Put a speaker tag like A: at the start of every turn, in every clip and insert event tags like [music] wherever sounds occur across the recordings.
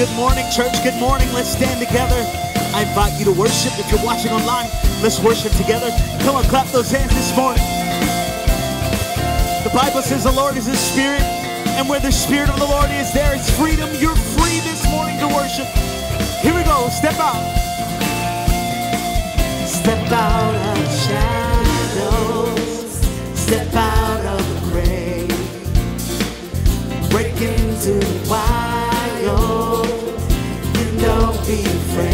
A: Good morning, church. Good morning. Let's stand together. I invite you to worship. If you're watching online, let's worship together. Come on, clap those hands this morning. The Bible says the Lord is His Spirit, and where the Spirit of the Lord is, there is freedom. You're free this morning to worship. Here we go. Step out.
B: Step out of shadows. Step out of the grave. Break into the wild be afraid.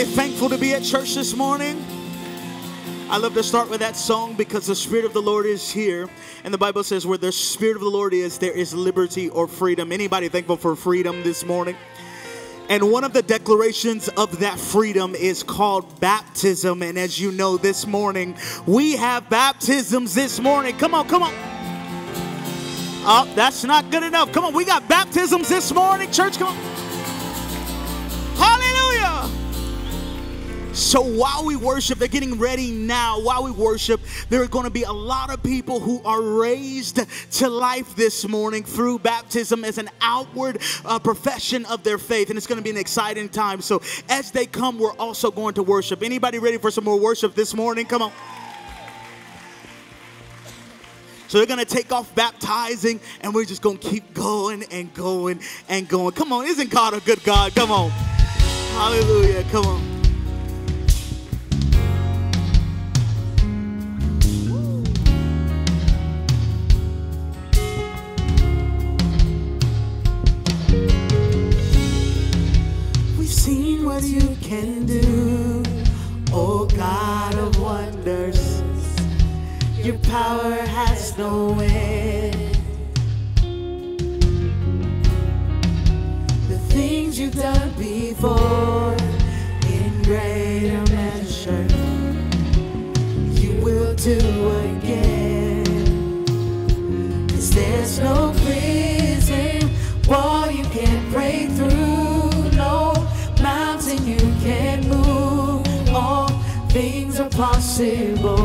A: Anybody thankful to be at church this morning? I love to start with that song because the Spirit of the Lord is here. And the Bible says, where the Spirit of the Lord is, there is liberty or freedom. Anybody thankful for freedom this morning? And one of the declarations of that freedom is called baptism. And as you know, this morning, we have baptisms this morning. Come on, come on. Oh, that's not good enough. Come on, we got baptisms this morning, church. Come on. So while we worship, they're getting ready now. While we worship, there are going to be a lot of people who are raised to life this morning through baptism as an outward uh, profession of their faith. And it's going to be an exciting time. So as they come, we're also going to worship. Anybody ready for some more worship this morning? Come on. So they're going to take off baptizing, and we're just going to keep going and going and going. Come on, isn't God a good God? Come on. Hallelujah. Come on. what you can do. Oh God of wonders, your power has no end. The things you've done before in greater measure, you will do again. Cause there's no fear. possible.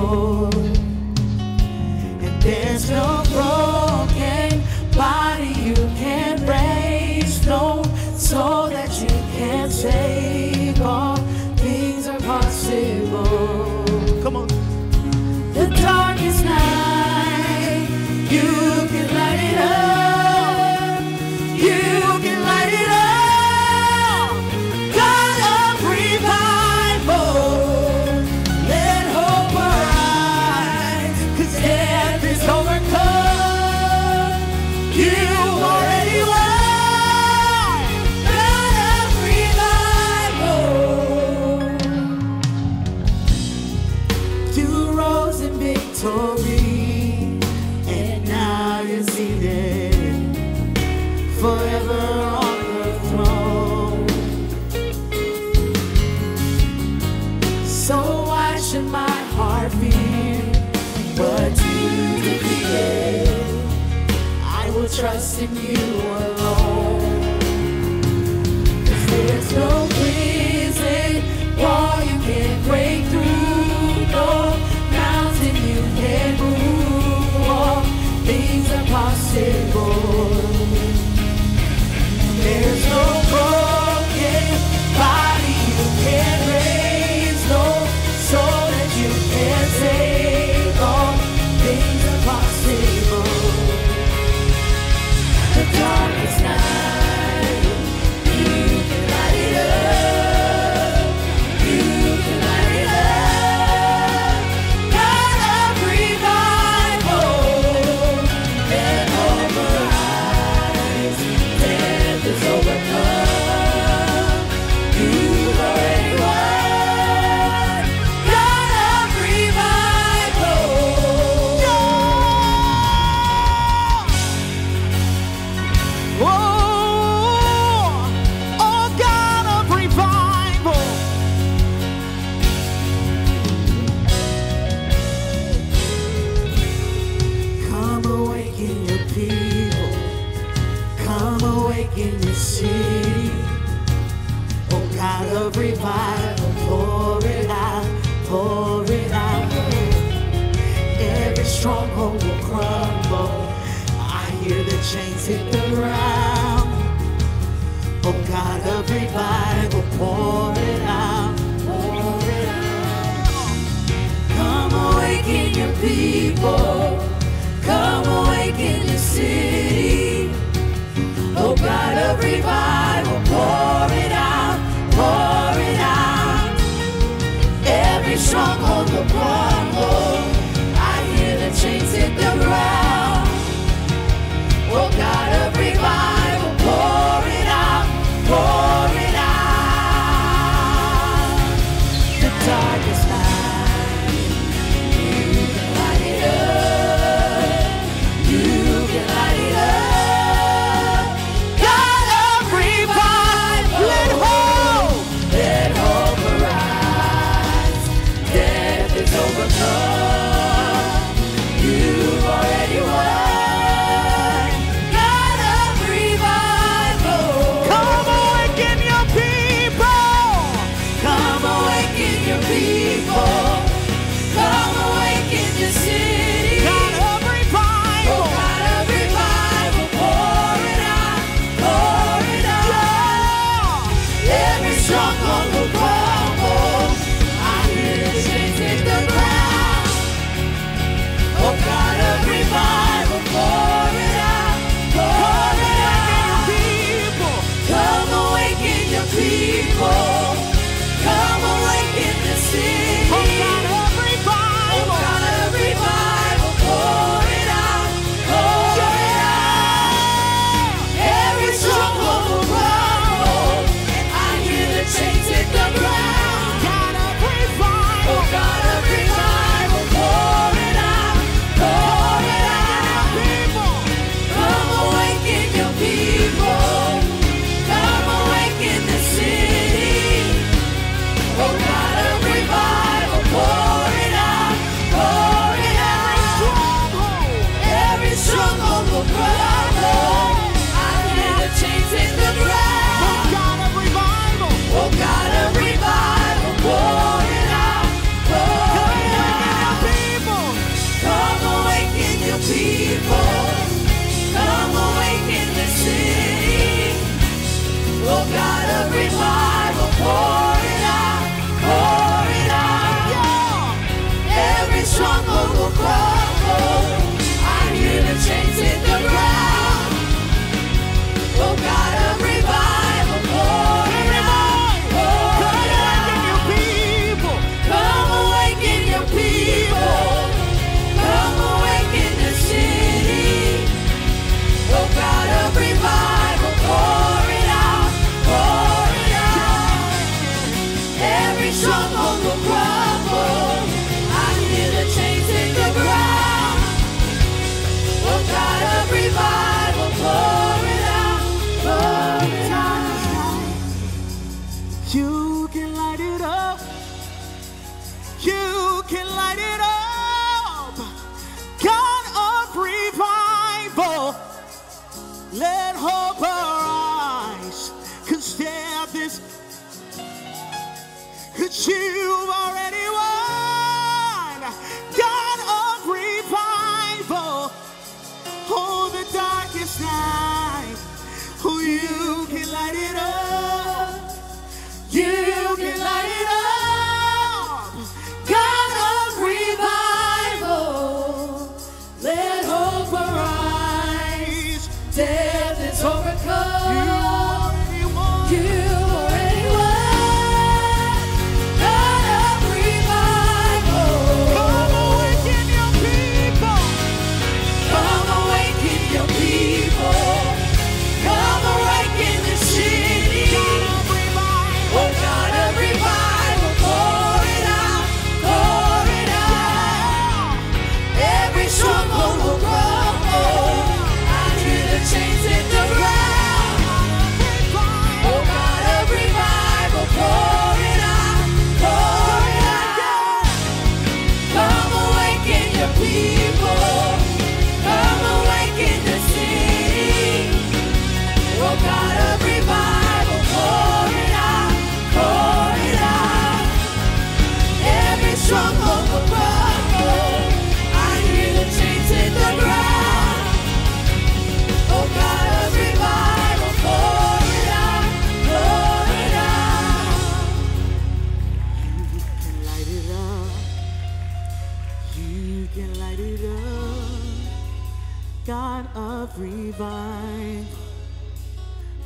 A: divine.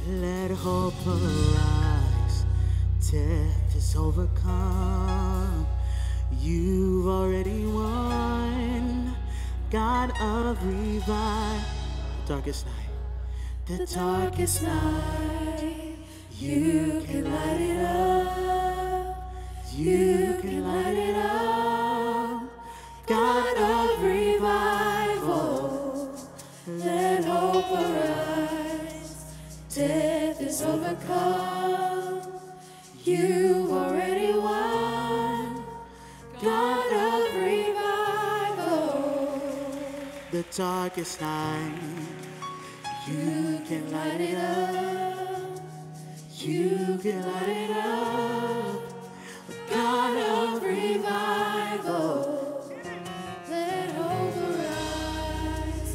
A: Let hope arise, death is overcome. You've already won, God of revive. Darkest night,
B: the
A: darkest night, you can light it up. You can light it up.
B: death is overcome. You already won, God of revival. The
A: darkest night,
B: you can light it up.
A: You can light it up. God of
B: revival. Let hope arise.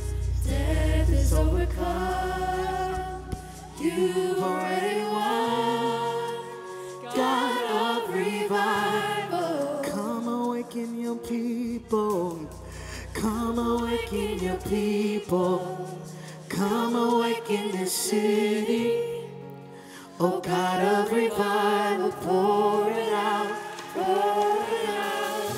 B: Death is overcome. You've already won, God of revival.
A: Come awaken your people. Come awaken your people. Come awaken this city. Oh God of revival, pour it out, pour it out.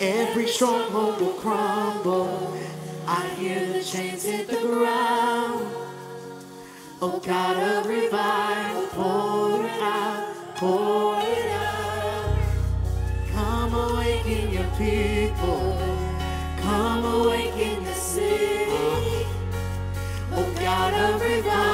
A: Every stronghold will crumble. I hear the chains hit the ground. Oh God of revival, pour it out, pour it out. Come awaken your people. Come awaken the city. Oh God of revival,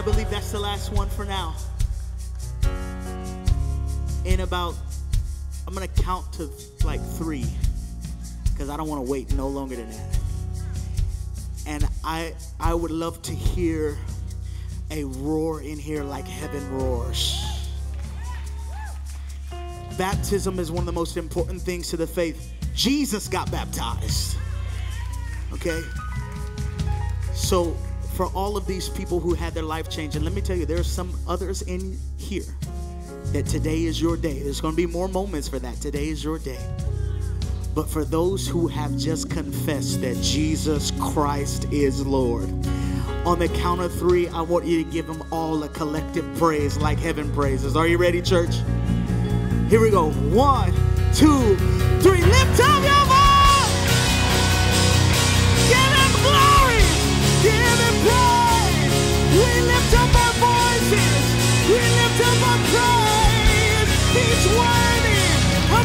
A: I believe that's the last one for now. In about, I'm gonna count to like three, because I don't want to wait no longer than that. And I, I would love to hear a roar in here like heaven roars. Baptism is one of the most important things to the faith. Jesus got baptized. Okay? So, for all of these people who had their life changed, and let me tell you, there are some others in here that today is your day. There's going to be more moments for that. Today is your day. But for those who have just confessed that Jesus Christ is Lord, on the count of three, I want you to give them all a collective praise like heaven praises. Are you ready, church? Here we go. One, two, three. Lift up your voice.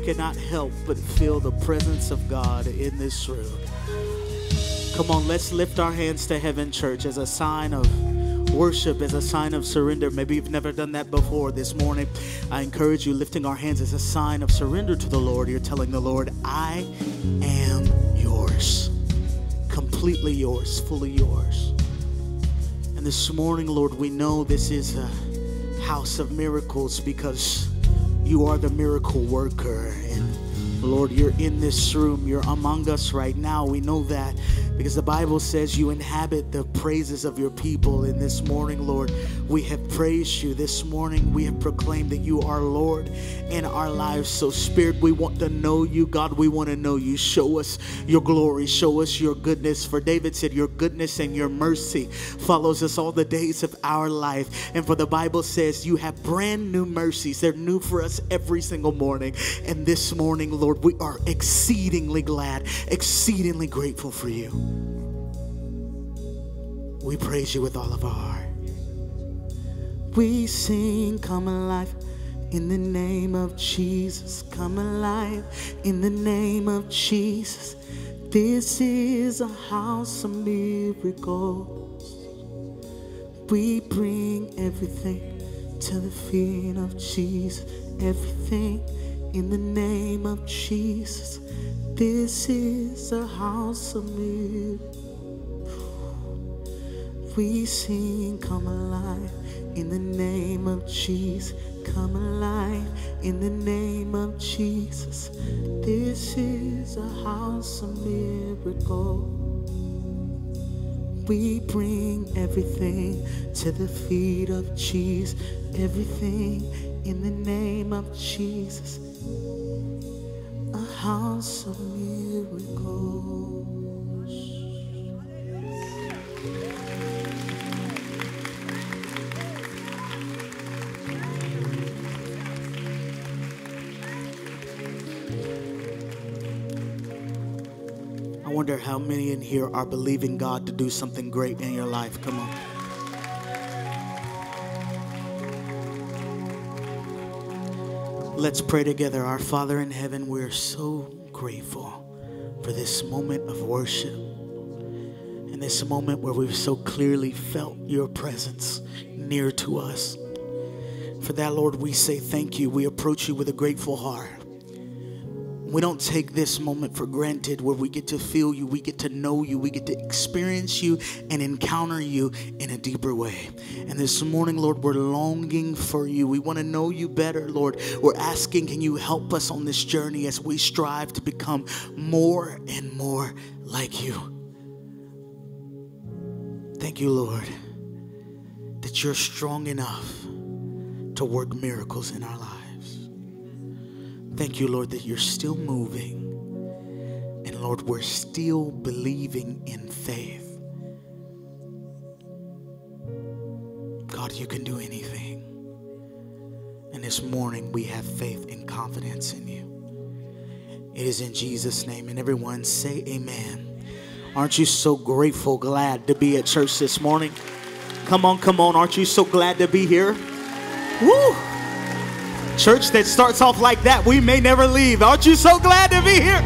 A: Yeah. cannot help but feel the presence of God in this room. Come on, let's lift our hands to heaven, church, as a sign of worship, as a sign of surrender. Maybe you've never done that before this morning. I encourage you lifting our hands as a sign of surrender to the Lord. You're telling the Lord, I am yours, completely yours, fully yours. And this morning, Lord, we know this is a house of miracles because you are the miracle worker. And Lord, you're in this room, you're among us right now. We know that because the Bible says you inhabit the praises of your people. And this morning, Lord, we have praised you. This morning, we have proclaimed that you are Lord in our lives. So, Spirit, we want to know you. God, we want to know you. Show us your glory, show us your goodness. For David said, Your goodness and your mercy follows us all the days of our life. And for the Bible says, You have brand new mercies. They're new for us every single morning. And this morning, Lord, we are exceedingly glad, exceedingly grateful for you. We praise you with all of our heart. We sing, come alive in the name of Jesus. Come alive in the name of Jesus. This is a house of miracles. We bring everything to the feet of Jesus. Everything in the name of Jesus. This is a house of miracles. We sing, come alive in the name of Jesus. Come alive in the name of Jesus. This is a house of miracle. We bring everything to the feet of Jesus. Everything in the name of Jesus. House of miracles. I wonder how many in here are believing God to do something great in your life. Come on. Let's pray together. Our Father in heaven, we're so grateful for this moment of worship and this moment where we've so clearly felt your presence near to us. For that, Lord, we say thank you. We approach you with a grateful heart. We don't take this moment for granted where we get to feel you, we get to know you, we get to experience you and encounter you in a deeper way. And this morning, Lord, we're longing for you. We want to know you better, Lord. We're asking, can you help us on this journey as we strive to become more and more like you? Thank you, Lord, that you're strong enough to work miracles in our lives. Thank you, Lord, that you're still moving. And Lord, we're still believing in faith. God, you can do anything. And this morning we have faith and confidence in you. It is in Jesus' name. And everyone say amen. Aren't you so grateful, glad to be at church this morning? Come on, come on. Aren't you so glad to be here? Woo! Church that starts off like that, we may never leave. Aren't you so glad to be here?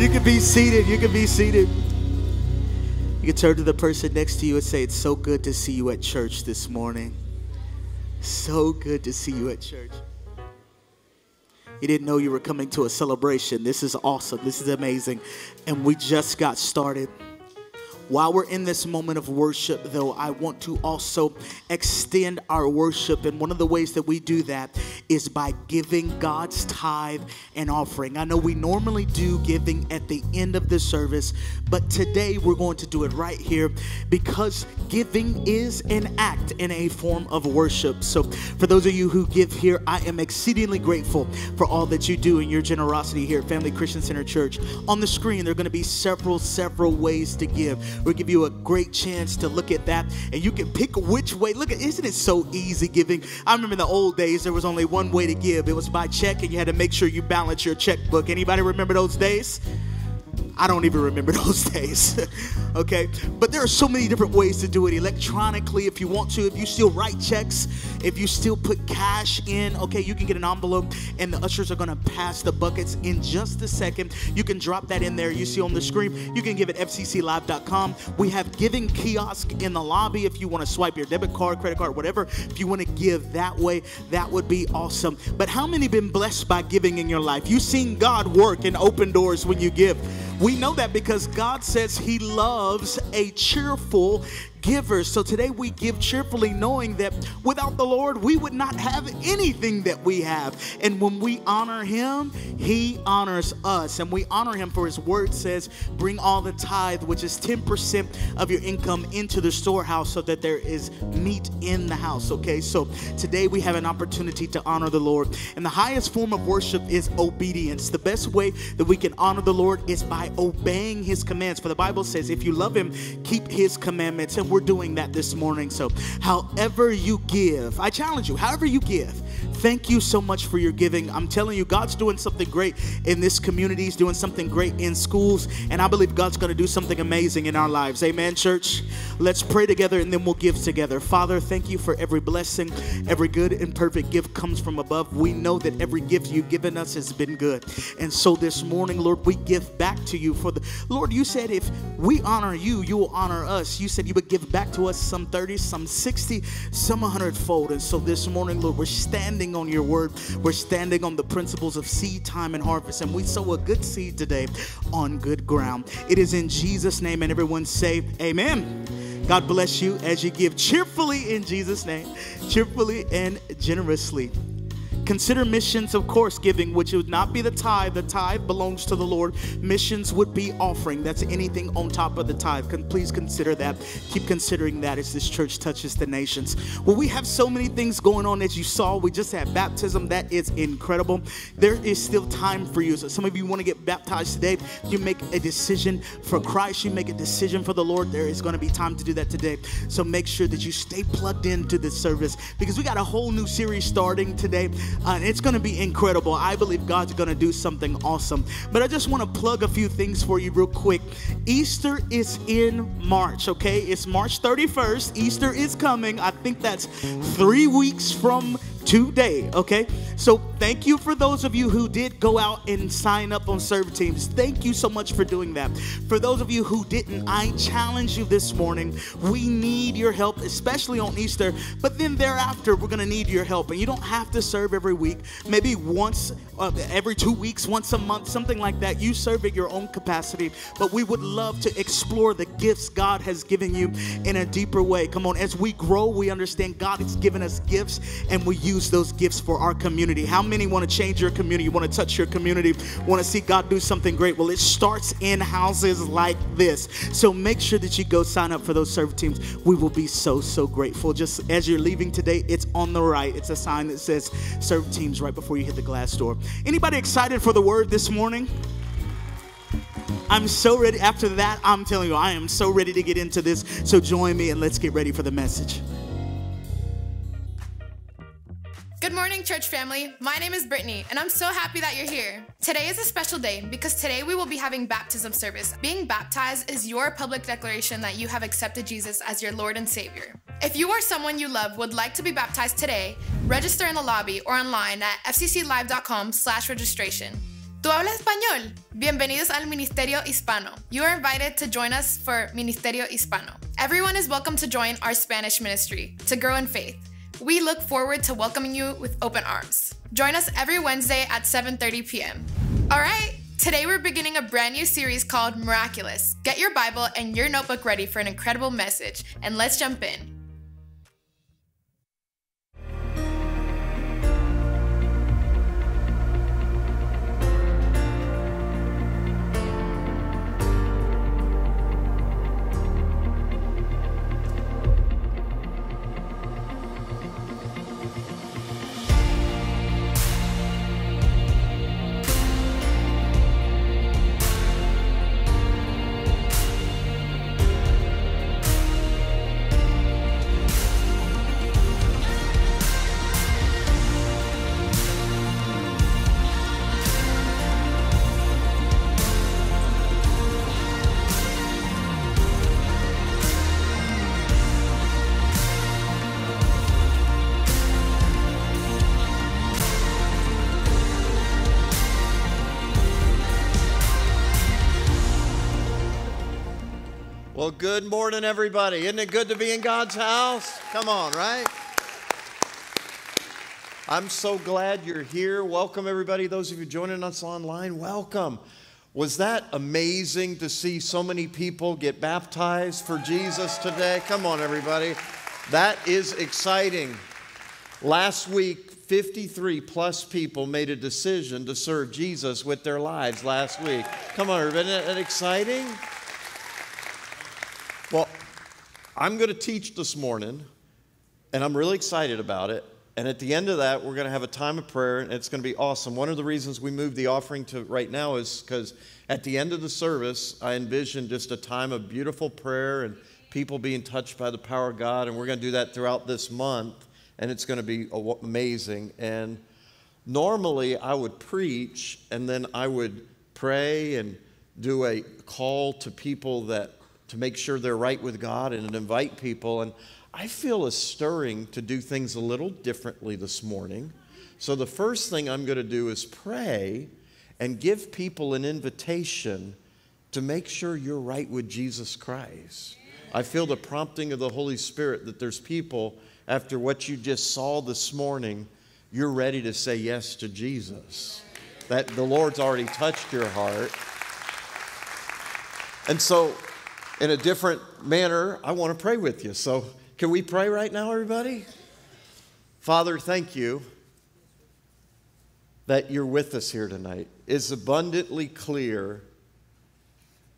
A: You can be seated. You can be seated. You can turn to the person next to you and say, It's so good to see you at church this morning. So good to see you at church. You didn't know you were coming to a celebration. This is awesome. This is amazing. And we just got started. While we're in this moment of worship, though, I want to also extend our worship. And one of the ways that we do that is by giving God's tithe and offering. I know we normally do giving at the end of the service, but today we're going to do it right here because giving is an act and a form of worship. So, for those of you who give here, I am exceedingly grateful for all that you do and your generosity here at Family Christian Center Church. On the screen, there are going to be several, several ways to give. We'll give you a great chance to look at that, and you can pick which way. Look at, isn't it so easy giving? I remember in the old days there was only one way to give. It was by check, and you had to make sure you balance your checkbook. Anybody remember those days? I don't even remember [laughs] those days. [laughs] okay? But there are so many different ways to do it electronically if you want to. If you still write checks, if you still put cash in, okay, you can get an envelope and the ushers are going to pass the buckets in just a second. You can drop that in there you see on the screen. You can give it fcclive.com. We have giving kiosk in the lobby if you want to swipe your debit card, credit card, whatever. If you want to give that way, that would be awesome. But how many been blessed by giving in your life? You've seen God work and open doors when you give. We know that because God says He loves a cheerful givers. So today we give cheerfully, knowing that without the Lord, we would not have anything that we have. And when we honor Him, He honors us. And we honor Him for His word says, Bring all the tithe, which is 10% of your income, into the storehouse so that there is meat in the house. Okay, so today we have an opportunity to honor the Lord. And the highest form of worship is obedience. The best way that we can honor the Lord is by obeying His commands. For the Bible says, If you love Him, keep His commandments. And we're doing that this morning. So, however you give, I challenge you, however you give, Thank you so much for your giving. I'm telling you, God's doing something great in this community. He's doing something great in schools. And I believe God's going to do something amazing in our lives. Amen, church? Let's pray together and then we'll give together. Father, thank you for every blessing. Every good and perfect gift comes from above. We know that every gift you've given us has been good. And so this morning, Lord, we give back to you for the Lord, you said if we honor you, you will honor us. You said you would give back to us some 30, some 60, some 100 fold. And so this morning, Lord, we're standing standing on your word. We're standing on the principles of seed time and harvest. And we sow a good seed today on good ground. It is in Jesus' name. And everyone say, Amen. God bless you as you give cheerfully in Jesus' name, cheerfully and generously. Consider missions, of course, giving, which would not be the tithe. The tithe belongs to the Lord. Missions would be offering. That's anything on top of the tithe. Can, please consider that. Keep considering that as this church touches the nations. Well, we have so many things going on as you saw. We just had baptism. That is incredible. There is still time for you. So some of you want to get baptized today. You make a decision for Christ. You make a decision for the Lord. There is going to be time to do that today. So make sure that you stay plugged into this service because we got a whole new series starting today. Uh, and it's going to be incredible. I believe God's going to do something awesome. But I just want to plug a few things for you real quick. Easter is in March, okay? It's March 31st. Easter is coming. I think that's three weeks from today, okay? So thank you for those of you who did go out and sign up on serve teams. Thank you so much for doing that. For those of you who didn't, I challenge you this morning. We need your help, especially on Easter, but then thereafter, we're going to need your help. And you don't have to serve every week, maybe once uh, every two weeks, once a month, something like that. You serve at your own capacity, but we would love to explore the gifts God has given you in a deeper way. Come on, as we grow, we understand God has given us gifts and we use use those gifts for our community. How many want to change your community? You want to touch your community? Want to see God do something great? Well, it starts in houses like this. So make sure that you go sign up for those serve teams. We will be so, so grateful. Just as you're leaving today, it's on the right. It's a sign that says serve teams right before you hit the glass door. Anybody excited for the word this morning? I'm so ready. After that, I'm telling you, I am so ready to get into this. So join me and let's get ready for the message.
C: Good morning, church family. My name is Brittany, and I'm so happy that you're here. Today is a special day because today we will be having baptism service. Being baptized is your public declaration that you have accepted Jesus as your Lord and Savior. If you or someone you love would like to be baptized today, register in the lobby or online at fcclive.com/registration. ¿Tú hablas español? Bienvenidos al Ministerio Hispano. You are invited to join us for Ministerio Hispano. Everyone is welcome to join our Spanish ministry to grow in faith. We look forward to welcoming you with open arms. Join us every Wednesday at 7:30 p.m. All right, today we're beginning a brand new series called Miraculous. Get your Bible and your notebook ready for an incredible message, and let's jump in.
D: Well, good morning, everybody. Isn't it good to be in God's house? Come on, right? I'm so glad you're here. Welcome, everybody. Those of you joining us online, welcome. Was that amazing to see so many people get baptized for Jesus today? Come on, everybody. That is exciting. Last week, 53 plus people made a decision to serve Jesus with their lives last week. Come on, everybody. Isn't that exciting? Well, I'm going to teach this morning, and I'm really excited about it. And at the end of that, we're going to have a time of prayer, and it's going to be awesome. One of the reasons we moved the offering to right now is because at the end of the service, I envision just a time of beautiful prayer and people being touched by the power of God. And we're going to do that throughout this month, and it's going to be amazing. And normally, I would preach, and then I would pray and do a call to people that to make sure they're right with God and invite people. And I feel a stirring to do things a little differently this morning. So, the first thing I'm going to do is pray and give people an invitation to make sure you're right with Jesus Christ. I feel the prompting of the Holy Spirit that there's people, after what you just saw this morning, you're ready to say yes to Jesus. That the Lord's already touched your heart. And so, in a different manner, I want to pray with you. So, can we pray right now, everybody? Father, thank you that you're with us here tonight. It's abundantly clear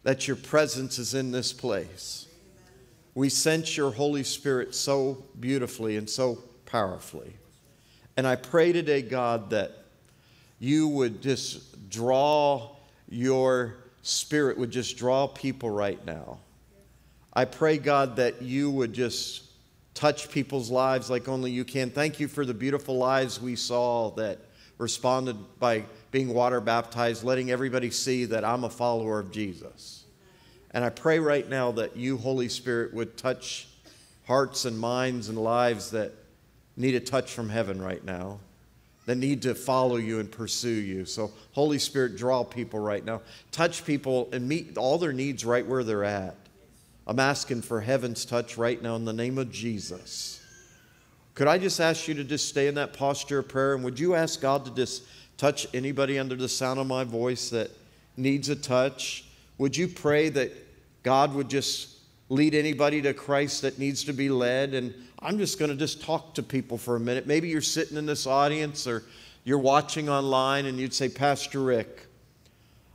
D: that your presence is in this place. We sense your Holy Spirit so beautifully and so powerfully. And I pray today, God, that you would just draw your spirit, would just draw people right now. I pray, God, that you would just touch people's lives like only you can. Thank you for the beautiful lives we saw that responded by being water baptized, letting everybody see that I'm a follower of Jesus. And I pray right now that you, Holy Spirit, would touch hearts and minds and lives that need a touch from heaven right now, that need to follow you and pursue you. So, Holy Spirit, draw people right now. Touch people and meet all their needs right where they're at. I'm asking for heaven's touch right now in the name of Jesus. Could I just ask you to just stay in that posture of prayer? And would you ask God to just touch anybody under the sound of my voice that needs a touch? Would you pray that God would just lead anybody to Christ that needs to be led? And I'm just going to just talk to people for a minute. Maybe you're sitting in this audience or you're watching online and you'd say, Pastor Rick,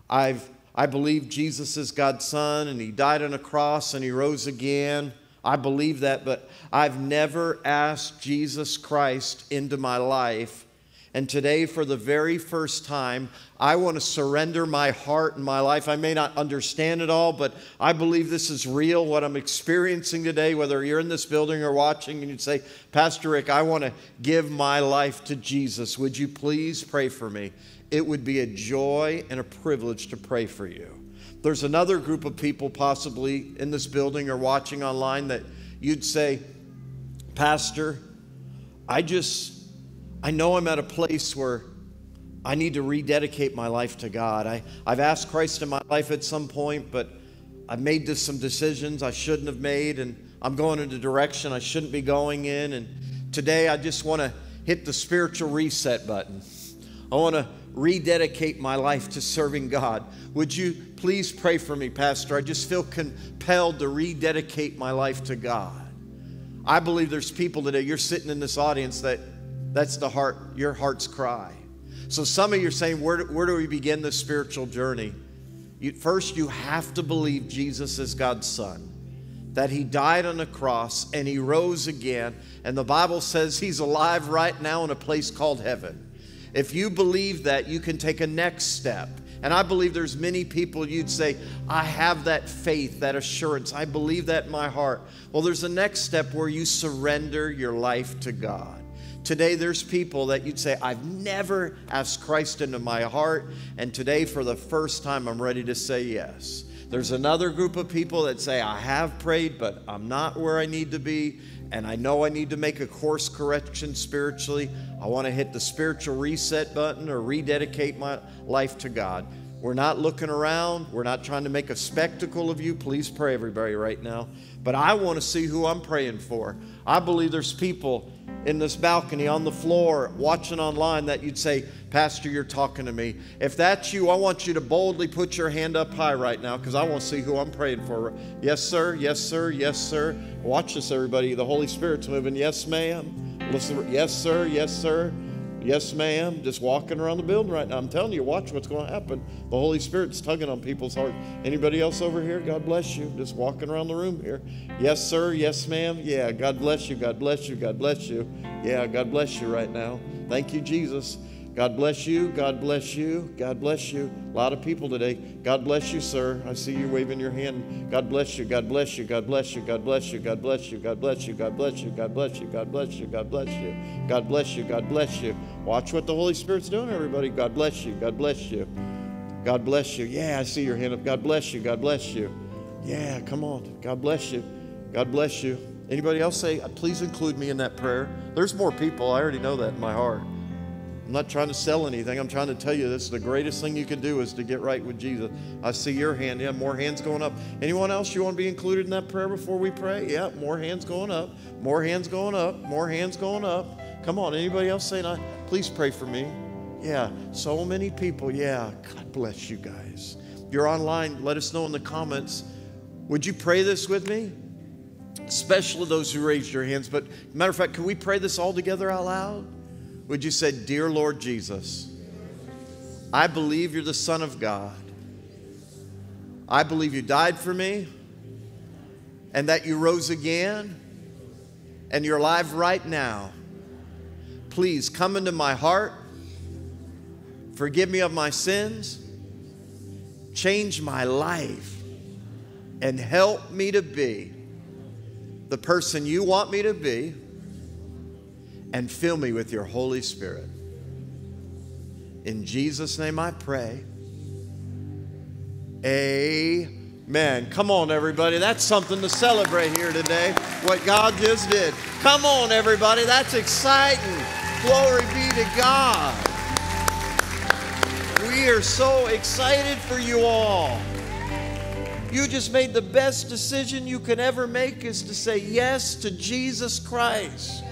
D: I've I believe Jesus is God's Son and He died on a cross and He rose again. I believe that, but I've never asked Jesus Christ into my life. And today, for the very first time, I want to surrender my heart and my life. I may not understand it all, but I believe this is real, what I'm experiencing today, whether you're in this building or watching, and you'd say, Pastor Rick, I want to give my life to Jesus. Would you please pray for me? It would be a joy and a privilege to pray for you. There's another group of people, possibly in this building or watching online, that you'd say, Pastor, I just, I know I'm at a place where I need to rededicate my life to God. I, I've asked Christ in my life at some point, but I've made this, some decisions I shouldn't have made, and I'm going in a direction I shouldn't be going in. And today I just want to hit the spiritual reset button. I want to rededicate my life to serving God. Would you please pray for me, Pastor? I just feel compelled to rededicate my life to God. I believe there's people today, you're sitting in this audience that that's the heart, your heart's cry. So some of you are saying, where where do we begin this spiritual journey? You, first, you have to believe Jesus is God's Son, that He died on the cross and He rose again. And the Bible says He's alive right now in a place called heaven. If you believe that, you can take a next step. And I believe there's many people you'd say, I have that faith, that assurance. I believe that in my heart. Well, there's a next step where you surrender your life to God. Today, there's people that you'd say, I've never asked Christ into my heart. And today, for the first time, I'm ready to say yes. There's another group of people that say, I have prayed, but I'm not where I need to be and I know I need to make a course correction spiritually. I want to hit the spiritual reset button or rededicate my life to God. We're not looking around. We're not trying to make a spectacle of you. Please pray, everybody, right now. But I want to see who I'm praying for. I believe there's people in this balcony on the floor watching online that you'd say, Pastor, you're talking to me. If that's you, I want you to boldly put your hand up high right now because I want to see who I'm praying for. Yes, sir. Yes, sir. Yes, sir. Watch this, everybody. The Holy Spirit's moving. Yes, ma'am. Listen. Yes, sir. Yes, sir. Yes, ma'am. Just walking around the building right now. I'm telling you, watch what's going to happen. The Holy Spirit's tugging on people's heart. Anybody else over here? God bless you. Just walking around the room here. Yes, sir. Yes, ma'am. Yeah, God bless you. God bless you. God bless you. Yeah, God bless you right now. Thank you, Jesus. God bless you. God bless you. God bless you. A lot of people today. God bless you, sir. I see you waving your hand. God bless you. God bless you. God bless you. God bless you. God bless you. God bless you. God bless you. God bless you. God bless you. God bless you. God bless you. God bless you. Watch what the Holy Spirit's doing, everybody. God bless you. God bless you. God bless you. Yeah, I see your hand up. God bless you. God bless you. Yeah, come on. God bless you. God bless you. Anybody else say, please include me in that prayer? There's more people. I already know that in my heart. I'm not trying to sell anything. I'm trying to tell you this the greatest thing you can do is to get right with Jesus. I see your hand. Yeah, more hands going up. Anyone else you want to be included in that prayer before we pray? Yeah, more hands going up. More hands going up. More hands going up. Come on. Anybody else saying, I, please pray for me? Yeah, so many people. Yeah, God bless you guys. You're online, let us know in the comments. Would you pray this with me? Especially those who raised your hands. But matter of fact, can we pray this all together out loud? Would you say, Dear Lord Jesus, I believe you're the Son of God. I believe you died for me and that you rose again and you're alive right now. Please come into my heart, forgive me of my sins, change my life, and help me to be the person you want me to be and fill me with your Holy Spirit. In Jesus' name I pray. Amen. Come on, everybody. That's something to celebrate here today, what God just did. Come on, everybody. That's exciting. Glory be to God. We are so excited for you all. You just made the best decision you can ever make is to say yes to Jesus Christ.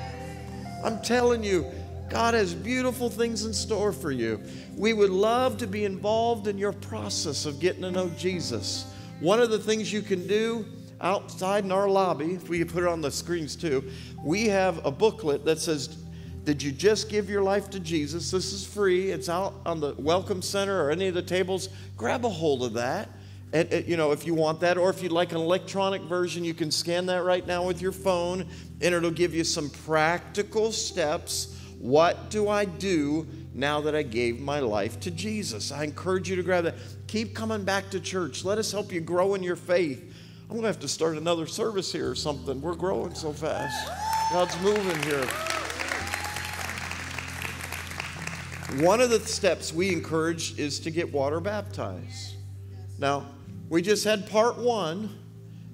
D: I'm telling you, God has beautiful things in store for you. We would love to be involved in your process of getting to know Jesus. One of the things you can do outside in our lobby, if we could put it on the screens too, we have a booklet that says, Did you just give your life to Jesus? This is free. It's out on the Welcome Center or any of the tables. Grab a hold of that. And, uh, you know, if you want that, or if you'd like an electronic version, you can scan that right now with your phone, and it'll give you some practical steps. What do I do now that I gave my life to Jesus? I encourage you to grab that. Keep coming back to church. Let us help you grow in your faith. I'm going to have to start another service here or something. We're growing so fast. God's moving here. One of the steps we encourage is to get water baptized. Now, we just had part one.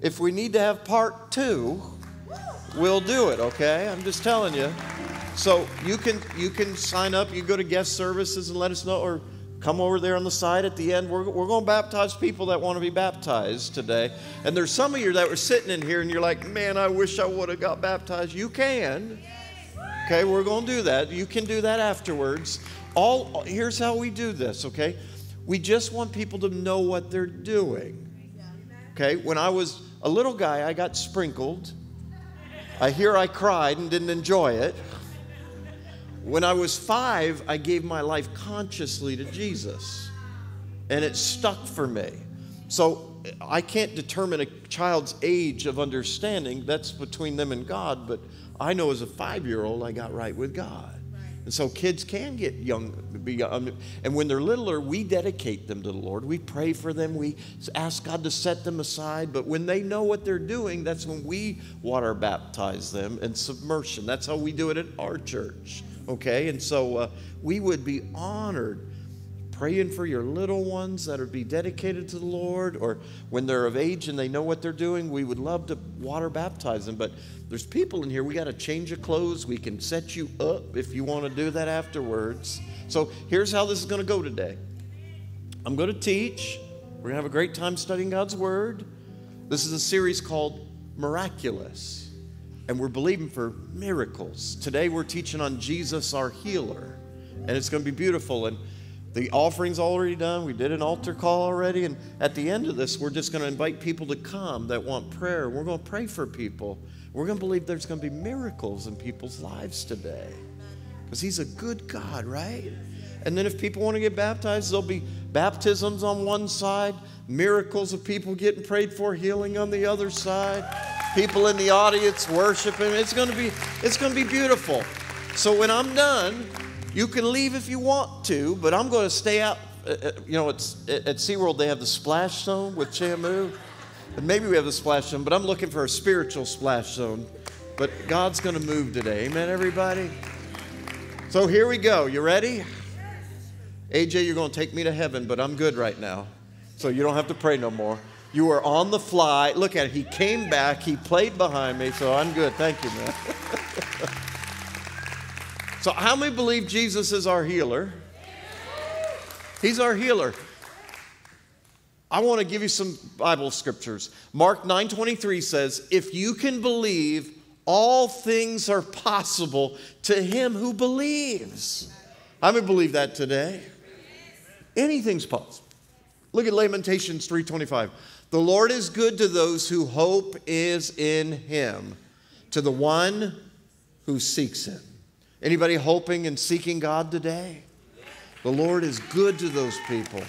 D: If we need to have part two, we'll do it, okay? I'm just telling you. So you can you can sign up, you go to guest services and let us know, or come over there on the side at the end. We're, we're going to baptize people that want to be baptized today. And there's some of you that were sitting in here and you're like, man, I wish I would have got baptized. You can. Okay, we're going to do that. You can do that afterwards. All here's how we do this, okay? We just want people to know what they're doing. Okay, when I was a little guy, I got sprinkled. I hear I cried and didn't enjoy it. When I was five, I gave my life consciously to Jesus, and it stuck for me. So I can't determine a child's age of understanding, that's between them and God, but I know as a five year old, I got right with God. And so kids can get young, be and when they're littler, we dedicate them to the Lord. We pray for them. We ask God to set them aside. But when they know what they're doing, that's when we water baptize them and submersion. That's how we do it at our church. Okay, and so uh, we would be honored praying for your little ones that would be dedicated to the Lord, or when they're of age and they know what they're doing, we would love to water baptize them. But there's people in here, we got to change your clothes. We can set you up if you want to do that afterwards. So here's how this is going to go today. I'm going to teach. We're going to have a great time studying God's Word. This is a series called Miraculous, and we're believing for miracles. Today we're teaching on Jesus, our healer, and it's going to be beautiful. And the offering's already done. We did an altar call already. And at the end of this, we're just going to invite people to come that want prayer. We're going to pray for people. We're going to believe there's going to be miracles in people's lives today. Because He's a good God, right? And then if people want to get baptized, there'll be baptisms on one side, miracles of people getting prayed for, healing on the other side, people in the audience worshiping. It's going to be, it's going to be beautiful. So when I'm done, you can leave if you want to, but I'm going to stay out. Uh, uh, you know, it's, at SeaWorld, they have the splash zone with Shamu. And maybe we have the splash zone, but I'm looking for a spiritual splash zone. But God's going to move today. Amen, everybody? So here we go. You ready? AJ, you're going to take me to heaven, but I'm good right now. So you don't have to pray no more. You are on the fly. Look at it. He came back. He played behind me, so I'm good. Thank you, man. [laughs] So, how many believe Jesus is our healer? He's our healer. I want to give you some Bible scriptures. Mark 9:23 says, "If you can believe, all things are possible to him who believes." How many believe that today? Anything's possible. Look at Lamentations 3:25. The Lord is good to those who hope is in him, to the one who seeks him. Anybody hoping and seeking God today? The Lord is good to those people.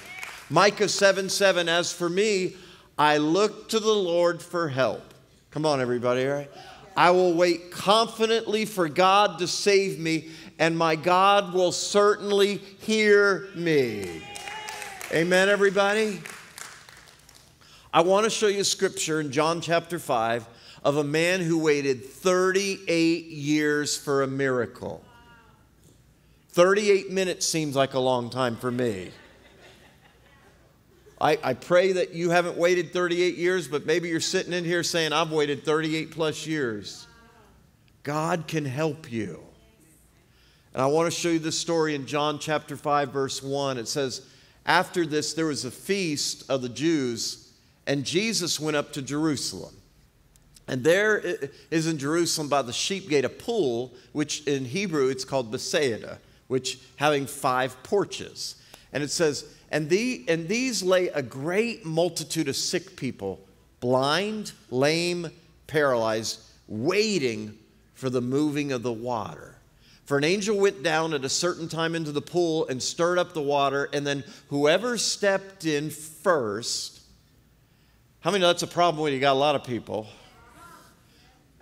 D: Micah 7 7, as for me, I look to the Lord for help. Come on, everybody? I will wait confidently for God to save me, and my God will certainly hear me. Amen, everybody? I want to show you scripture in John chapter 5 of a man who waited 38 years for a miracle. 38 minutes seems like a long time for me. I, I, pray that you haven't waited 38 years, but maybe you're sitting in here saying, I've waited 38 plus years. God can help you. And I want to show you this story in John chapter 5, verse 1. It says, After this, there was a feast of the Jews, and Jesus went up to Jerusalem. And there is in Jerusalem by the sheep gate a pool, which in Hebrew it's called Bethesda, which having five porches. And it says, and, the, and these lay a great multitude of sick people, blind, lame, paralyzed, waiting for the moving of the water. For an angel went down at a certain time into the pool and stirred up the water, and then whoever stepped in first, how many know that's a problem when you got a lot of people?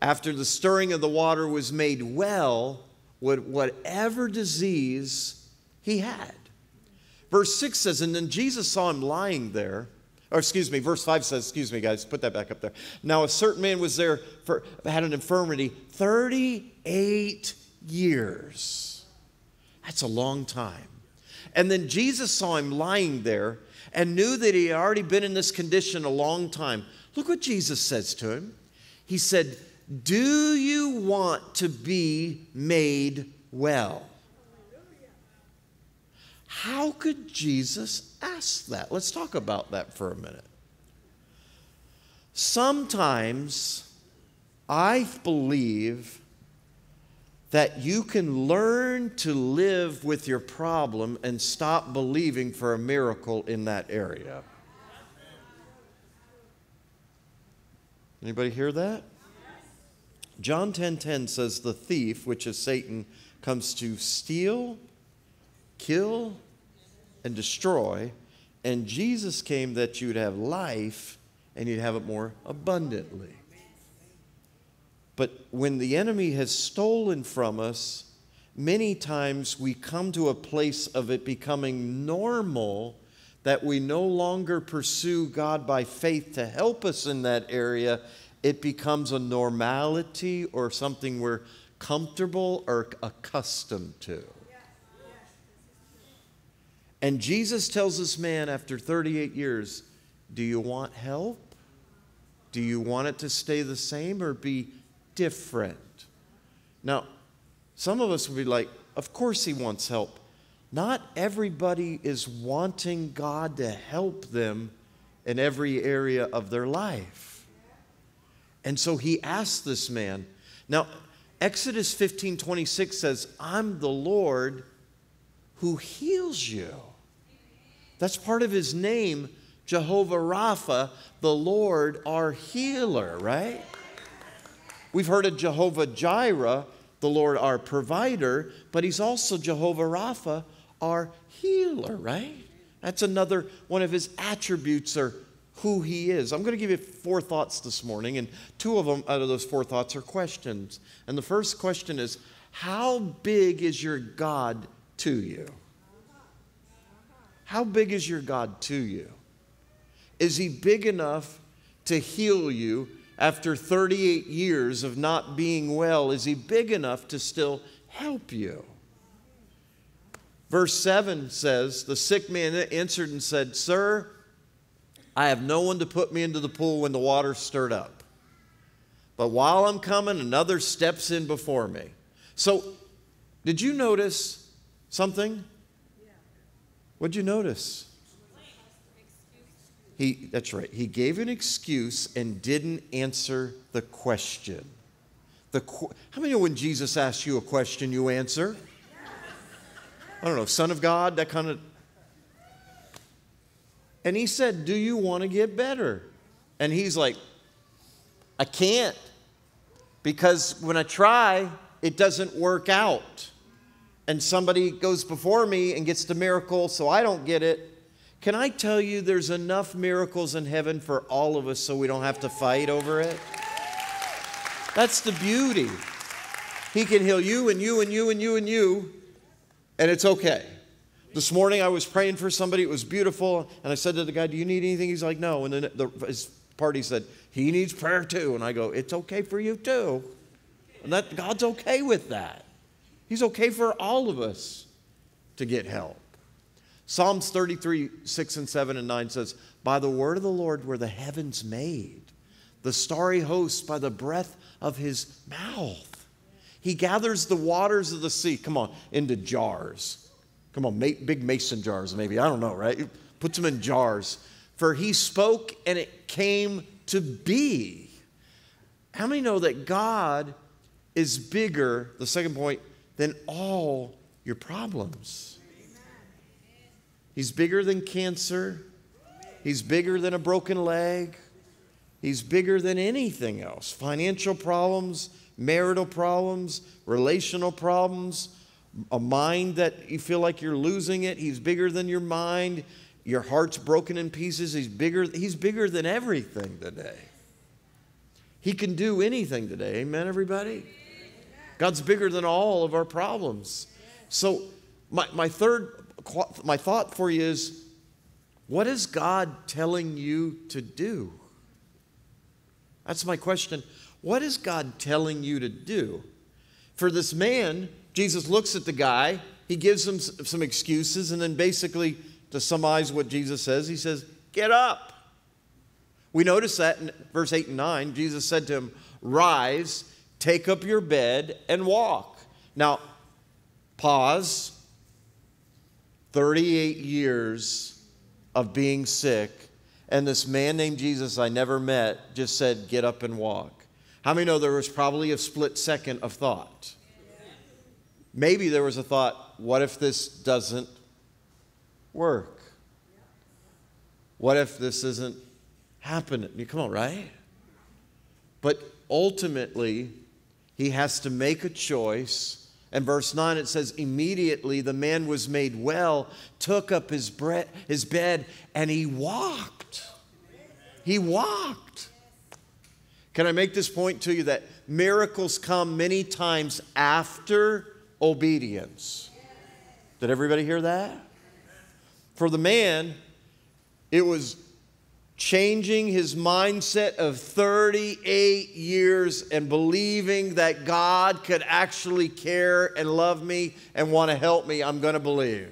D: After the stirring of the water was made well with whatever disease he had. Verse 6 says, And then Jesus saw him lying there. Or excuse me, verse 5 says, excuse me, guys, put that back up there. Now a certain man was there for had an infirmity 38 years. That's a long time. And then Jesus saw him lying there and knew that he had already been in this condition a long time. Look what Jesus says to him. He said, do you want to be made well? How could Jesus ask that? Let's talk about that for a minute. Sometimes I believe that you can learn to live with your problem and stop believing for a miracle in that area. Anybody hear that? John 10:10 10, 10 says the thief, which is Satan, comes to steal, kill, and destroy, and Jesus came that you'd have life and you'd have it more abundantly. But when the enemy has stolen from us, many times we come to a place of it becoming normal that we no longer pursue God by faith to help us in that area it becomes a normality or something we're comfortable or accustomed to. And Jesus tells this man after 38 years, Do you want help? Do you want it to stay the same or be different? Now, some of us would be like, Of course he wants help. not everybody is wanting God to help them in every area of their life. And so he asked this man. Now, Exodus 15 26 says, I'm the Lord who heals you. That's part of his name, Jehovah Rapha, the Lord our healer, right? We've heard of Jehovah Jireh, the Lord our provider, but he's also Jehovah Rapha, our healer, right? That's another one of his attributes or who he is. I'm going to give you four thoughts this morning, and two of them out of those four thoughts are questions. And the first question is How big is your God to you? How big is your God to you? Is he big enough to heal you after 38 years of not being well? Is he big enough to still help you? Verse 7 says, The sick man answered and said, Sir, I have no one to put me into the pool when the water stirred up. But while I'm coming, another steps in before me. So, did you notice something? What'd you notice? He, that's right. He gave an excuse and didn't answer the question. The, how many know when Jesus asks you a question, you answer? [laughs] I don't know, Son of God, that kind of. And he said, Do you want to get better? And he's like, I can't. Because when I try, it doesn't work out. And somebody goes before me and gets the miracle, so I don't get it. Can I tell you there's enough miracles in heaven for all of us so we don't have to fight over it? That's the beauty. He can heal you and you and you and you and you, and it's okay. This morning I was praying for somebody, it was beautiful, and I said to the guy, Do you need anything? He's like, No. And then the, his party said, He needs prayer too. And I go, It's okay for you too. And that God's okay with that. He's okay for all of us to get help. Psalms 33, 6 and 7 and 9 says, By the word of the Lord were the heavens made, the starry hosts by the breath of his mouth. He gathers the waters of the sea, come on, into jars. Come on, big mason jars, maybe. I don't know, right? Puts them in jars. For he spoke and it came to be. How many know that God is bigger, the second point, than all your problems? He's bigger than cancer. He's bigger than a broken leg. He's bigger than anything else. Financial problems, marital problems, relational problems, a mind that you feel like you're losing it. He's bigger than your mind. Your heart's broken in pieces. He's bigger, he's bigger than everything today. He can do anything today. Amen, everybody? God's bigger than all of our problems. So, my, my third my thought for you is what is God telling you to do? That's my question. What is God telling you to do? For this man, Jesus looks at the guy, he gives him some excuses, and then basically, to summarize what Jesus says, he says, Get up. We notice that in verse 8 and 9, Jesus said to him, Rise, take up your bed, and walk. Now, pause 38 years of being sick, and this man named Jesus I never met just said, Get up and walk. How many know there was probably a split second of thought? Maybe there was a thought, What if this doesn't work? What if this isn't happening? Come on, right? But ultimately, he has to make a choice and verse 9 it says, Immediately the man was made well, took up his, his bed, and he walked. He walked. Can I make this point to you that miracles come many times after obedience? Did everybody hear that? For the man, it was changing his mindset of 38 years and believing that God could actually care and love me and want to help me, I'm going to believe.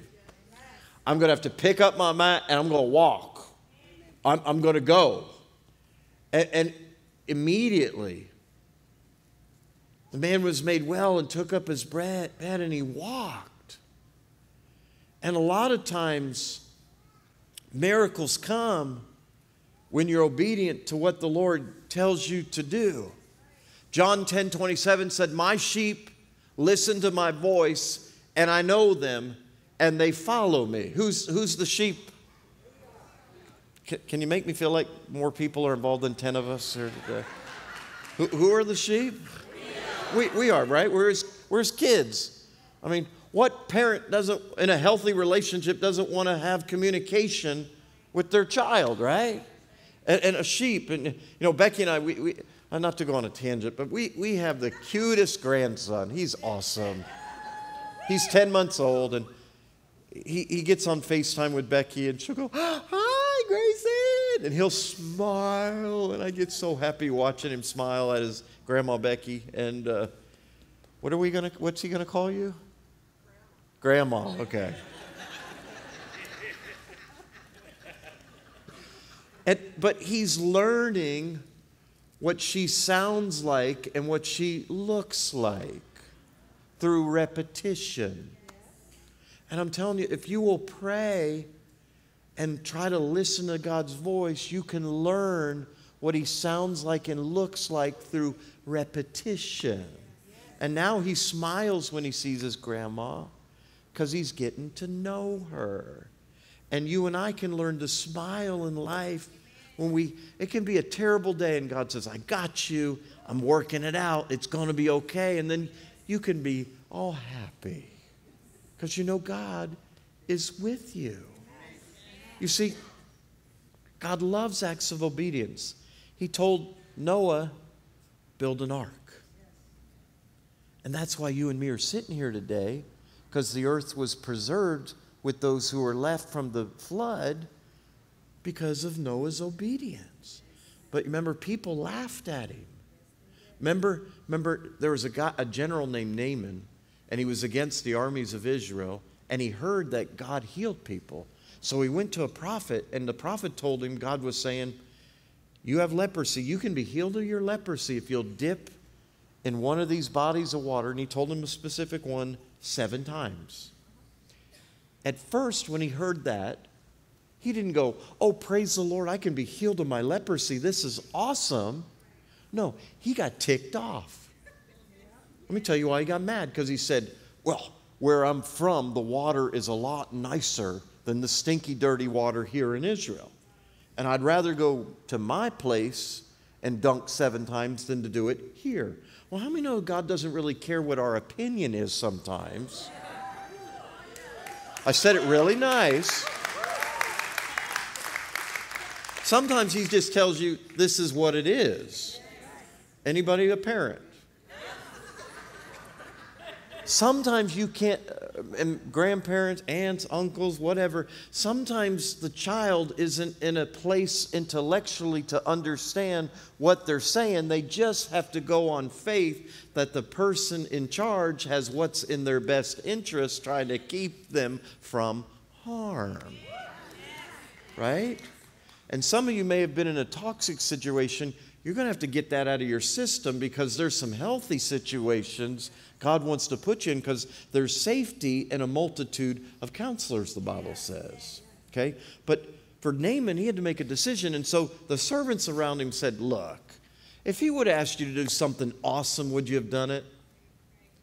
D: I'm going to have to pick up my mat and I'm going to walk. I'm, I'm going to go. And, and immediately, the man was made well and took up his bed and he walked. And a lot of times, miracles come when you're obedient to what the Lord tells you to do. John 10 27 said, My sheep listen to my voice, and I know them, and they follow me. Who's, who's the sheep? Can, you make me feel like more people are involved than 10 of us? Or, uh, who, who are the sheep? We, we are, right? We're his, we're his kids. I mean, what parent doesn't, in a healthy relationship, doesn't want to have communication with their child, right? And, and a sheep, and you know, Becky and I, we, we, uh, not to go on a tangent, but we, we have the cutest grandson. He's awesome. He's 10 months old, and he, he gets on FaceTime with Becky, and she'll go, Hi, Grayson. And he'll smile, and I get so happy watching him smile at his grandma Becky. And uh, what are we gonna? What's he gonna call you? Grandma. Okay. [laughs] And, but he's learning what she sounds like and what she looks like through repetition. And I'm telling you, if you will pray and try to listen to God's voice, you can learn what he sounds like and looks like through repetition. And now he smiles when he sees his grandma because he's getting to know her. And you and I can learn to smile in life when we, it can be a terrible day and God says, I got you. I'm working it out. It's going to be okay. And then you can be all happy because you know God is with you. You see, God loves acts of obedience. He told Noah, build an ark. And that's why you and me are sitting here today, because the earth was preserved with those who were left from the flood because of Noah's obedience. But remember, people laughed at him. Remember, remember there was a, guy, a general named Naaman, and he was against the armies of Israel, and he heard that God healed people. So he went to a prophet, and the prophet told him God was saying, You have leprosy. You can be healed of your leprosy if you'll dip in one of these bodies of water. And he told him a specific one seven times. At first, when he heard that, he didn't go, Oh, praise the Lord, I can be healed of my leprosy. This is awesome. No, he got ticked off. Let me tell you why he got mad because he said, Well, where I'm from, the water is a lot nicer than the stinky, dirty water here in Israel. And I'd rather go to my place and dunk seven times than to do it here. Well, how many know God doesn't really care what our opinion is sometimes? I said it really nice. Sometimes he just tells you this is what it is. Anybody a parent? Sometimes you can't, uh, and grandparents, aunts, uncles, whatever, sometimes the child isn't in a place intellectually to understand what they're saying. They just have to go on faith that the person in charge has what's in their best interest, trying to keep them from harm. Right? And some of you may have been in a toxic situation. You're going to have to get that out of your system because there's some healthy situations God wants to put you in because there's safety in a multitude of counselors, the Bible says. Okay? But for Naaman, he had to make a decision. And so the servants around him said, Look, if he would have asked you to do something awesome, would you have done it?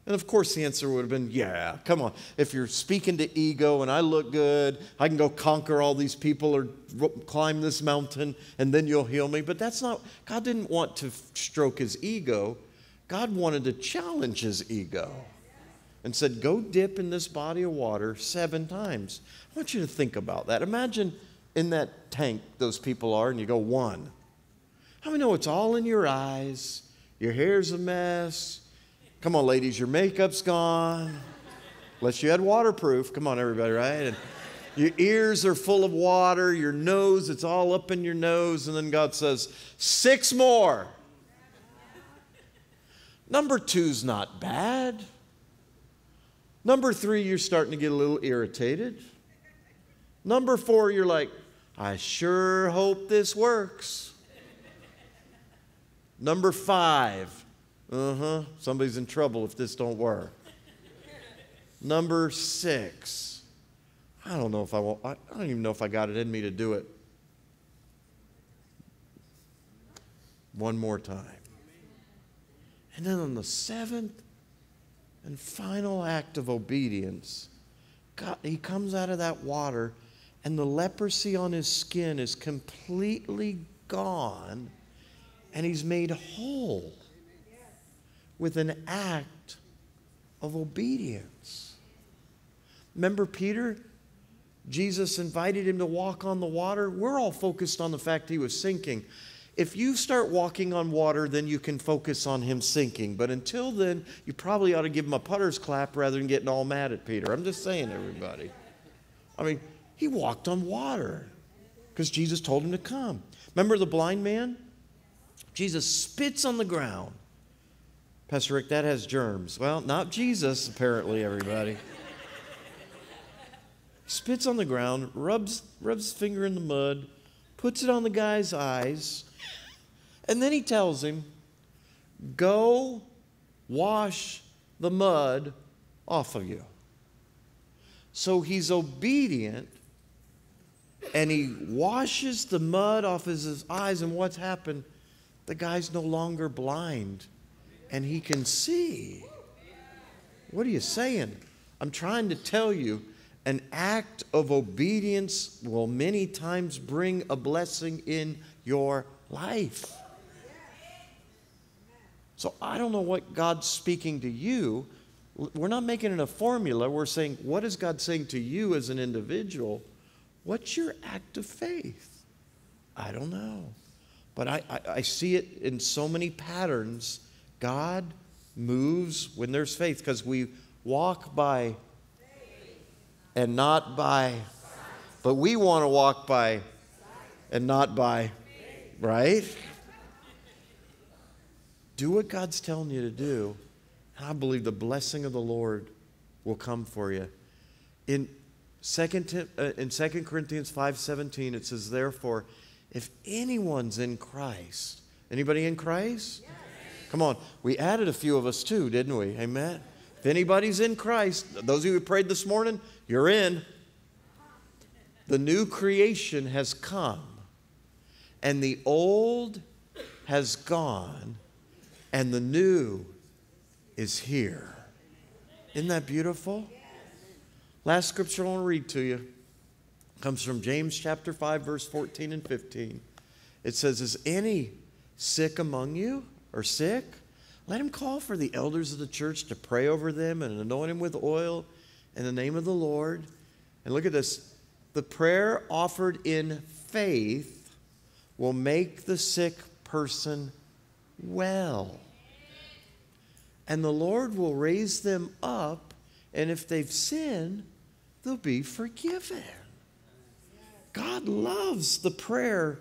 D: And of course, the answer would have been, Yeah, come on. If you're speaking to ego and I look good, I can go conquer all these people or climb this mountain and then you'll heal me. But that's not, God didn't want to stroke his ego. God wanted to challenge his ego and said, Go dip in this body of water seven times. I want you to think about that. Imagine in that tank those people are, and you go, One. How many know it's all in your eyes? Your hair's a mess. Come on, ladies, your makeup's gone. Unless you had waterproof. Come on, everybody, right? And your ears are full of water, your nose, it's all up in your nose. And then God says, Six more. Number two's not bad. Number three, you're starting to get a little irritated. Number four, you're like, I sure hope this works. Number five, uh-huh, somebody's in trouble if this don't work. Number six, I don't know if I want, I don't even know if I got it in me to do it one more time. And then on the seventh and final act of obedience, God, he comes out of that water and the leprosy on his skin is completely gone and he's made whole with an act of obedience. Remember Peter? Jesus invited him to walk on the water. We're all focused on the fact he was sinking. If you start walking on water, then you can focus on him sinking. But until then, you probably ought to give him a putter's clap rather than getting all mad at Peter. I'm just saying, everybody. I mean, he walked on water because Jesus told him to come. Remember the blind man? Jesus spits on the ground. Pastor Rick, that has germs. Well, not Jesus, apparently, everybody. spits on the ground, rubs, rubs his finger in the mud, puts it on the guy's eyes, and then he tells him, Go wash the mud off of you. So he's obedient and he washes the mud off his eyes, and what's happened? The guy's no longer blind and he can see. What are you saying? I'm trying to tell you an act of obedience will many times bring a blessing in your life. So I don't know what God's speaking to you. We're not making it a formula. We're saying, what is God saying to you as an individual? What's your act of faith? I don't know. But I, I, I see it in so many patterns. God moves when there's faith because we walk by and not by. But we want to walk by and not by, right? Do what God's telling you to do, and I believe the blessing of the Lord will come for you. In 2, uh, in 2 Corinthians 5:17 it says therefore if anyone's in Christ anybody in Christ? Yes. come on. We added a few of us too didn't we? Amen. If anybody's in Christ those of you who prayed this morning you're in. The new creation has come and the old has gone and the new is here isn't that beautiful Last scripture I want to read to you comes from James chapter 5, verse 14 and 15. It says, Is any sick among you or sick? Let him call for the elders of the church to pray over them and anoint him with oil in the name of the Lord. And look at this the prayer offered in faith will make the sick person well. And the Lord will raise them up, and if they've sinned, they'll be forgiven. God loves the prayer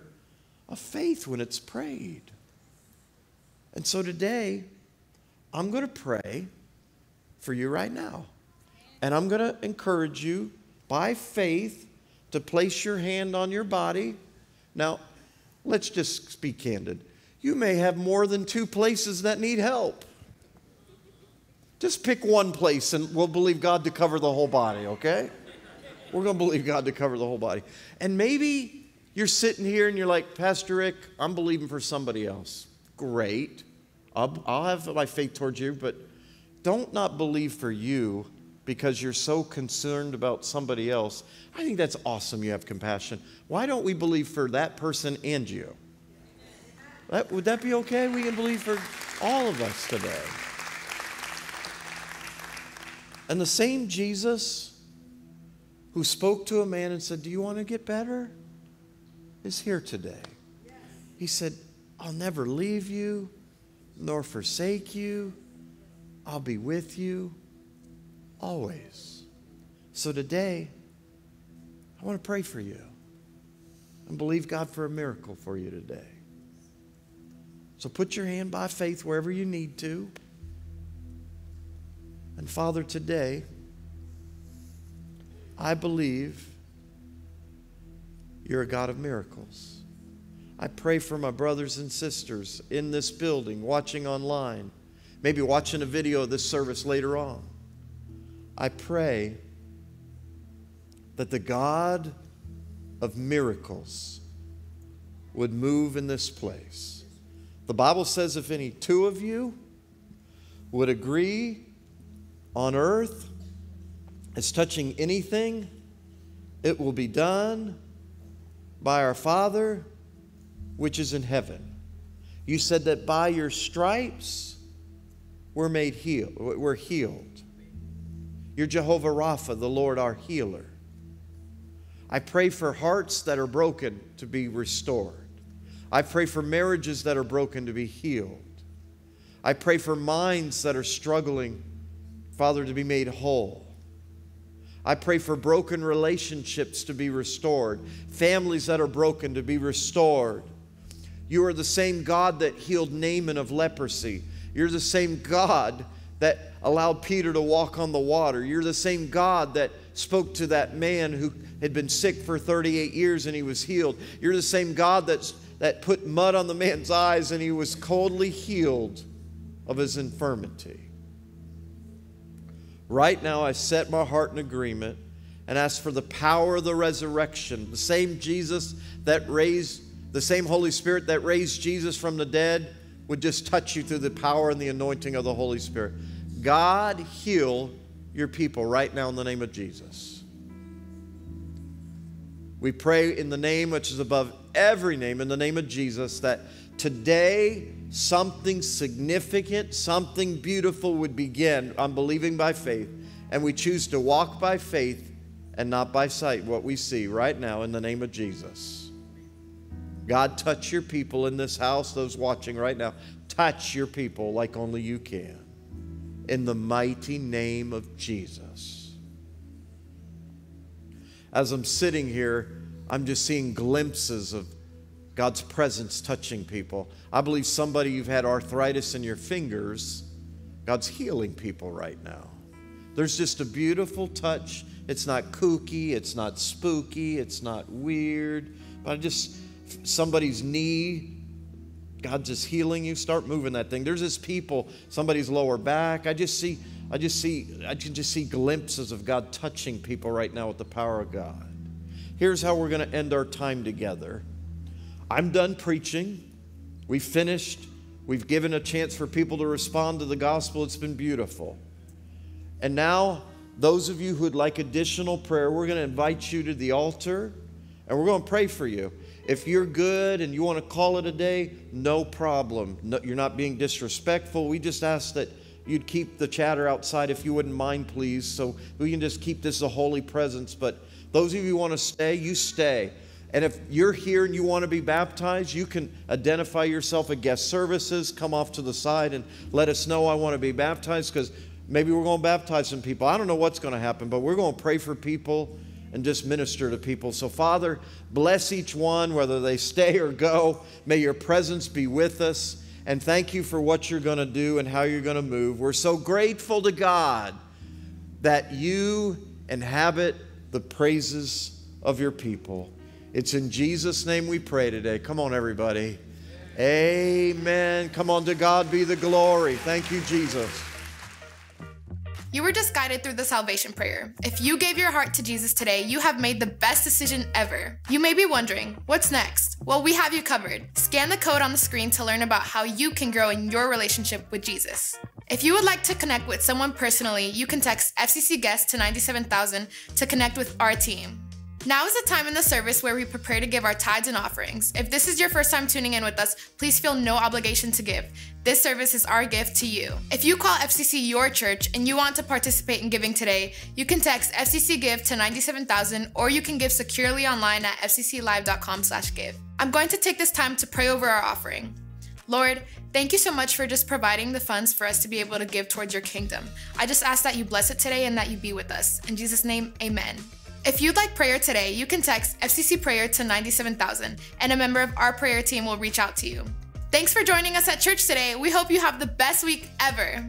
D: of faith when it's prayed. And so today, I'm going to pray for you right now. And I'm going to encourage you by faith to place your hand on your body. Now, let's just be candid. You may have more than two places that need help. Just pick one place and we'll believe God to cover the whole body, okay? We're going to believe God to cover the whole body. And maybe you're sitting here and you're like, Pastor Rick, I'm believing for somebody else. Great. I'll, I'll have my faith towards you, but don't not believe for you because you're so concerned about somebody else. I think that's awesome you have compassion. Why don't we believe for that person and you? That, would that be okay? We can believe for all of us today. And the same Jesus who spoke to a man and said, Do you want to get better? is here today. He said, I'll never leave you nor forsake you. I'll be with you always. So today, I want to pray for you and believe God for a miracle for you today. So put your hand by faith wherever you need to. And Father, today, I believe you're a God of miracles. I pray for my brothers and sisters in this building, watching online, maybe watching a video of this service later on. I pray that the God of miracles would move in this place. The Bible says if any two of you would agree on earth as touching anything, it will be done by our Father which is in heaven. You said that by your stripes we're made healed. We're healed. You're Jehovah Rapha, the Lord our healer. I pray for hearts that are broken to be restored. I pray for marriages that are broken to be healed. I pray for minds that are struggling, Father, to be made whole. I pray for broken relationships to be restored, families that are broken to be restored. You are the same God that healed Naaman of leprosy. You're the same God that allowed Peter to walk on the water. You're the same God that spoke to that man who had been sick for 38 years and he was healed. You're the same God that's, that put mud on the man's eyes and he was coldly healed of his infirmity. Right now, I set my heart in agreement and ask for the power of the resurrection. The same Jesus that raised, the same Holy Spirit that raised Jesus from the dead would just touch you through the power and the anointing of the Holy Spirit. God, heal your people right now in the name of Jesus. We pray in the name which is above every name, in the name of Jesus, that today something significant, something beautiful would begin. I'm believing by faith, and we choose to walk by faith and not by sight, what we see right now in the name of Jesus. God, touch your people in this house, those watching right now. Touch your people like only you can. In the mighty name of Jesus. As I'm sitting here, I'm just seeing glimpses of God's presence touching people. I believe somebody you've had arthritis in your fingers, God's healing people right now. There's just a beautiful touch. It's not kooky, it's not spooky, it's not weird, but I just somebody's knee God's just healing you. Start moving that thing. There's this people, somebody's lower back. I just see, I just see, I can just see glimpses of God touching people right now with the power of God. Here's how we're going to end our time together. I'm done preaching. We finished. We've given a chance for people to respond to the gospel. It's been beautiful. And now, those of you who would like additional prayer, we're going to invite you to the altar and we're going to pray for you. If you're good and you want to call it a day, no problem. No, you're not being disrespectful. We just ask that you'd keep the chatter outside if you wouldn't mind, please, so we can just keep this a holy presence. But those of you who want to stay, you stay. And if you're here and you want to be baptized, you can identify yourself at guest services, come off to the side and let us know I want to be baptized because maybe we're going to baptize some people. I don't know what's going to happen, but we're going to pray for people and just minister to people. So, Father, bless each one, whether they [laughs] stay or go. May your presence be with us. And thank you for what you're going to do and how you're going to move. We're so grateful to God that you inhabit the praises of your people. It's in Jesus' name we pray today. Come on, everybody. Amen. Come on, to God be the glory. Thank you, Jesus.
C: You were just guided through the salvation prayer. If you gave your heart to Jesus today, you have made the best decision ever. You may be wondering, what's next? Well, we have you covered. Scan the code on the screen to learn about how you can grow in your relationship with Jesus. If you would like to connect with someone personally, you can text FCC guest to 97000 to connect with our team. Now is the time in the service where we prepare to give our tithes and offerings. If this is your first time tuning in with us, please feel no obligation to give. This service is our gift to you. If you call FCC your church and you want to participate in giving today, you can text FCC Give to 97000 or you can give securely online at fcclive.com/give. I'm going to take this time to pray over our offering. Lord, thank you so much for just providing the funds for us to be able to give towards your kingdom. I just ask that you bless it today and that you be with us. In Jesus' name, amen. If you'd like prayer today, you can text FCC Prayer to 97000 and a member of our prayer team will reach out to you. Thanks for joining us at church today. We hope you have the best week ever.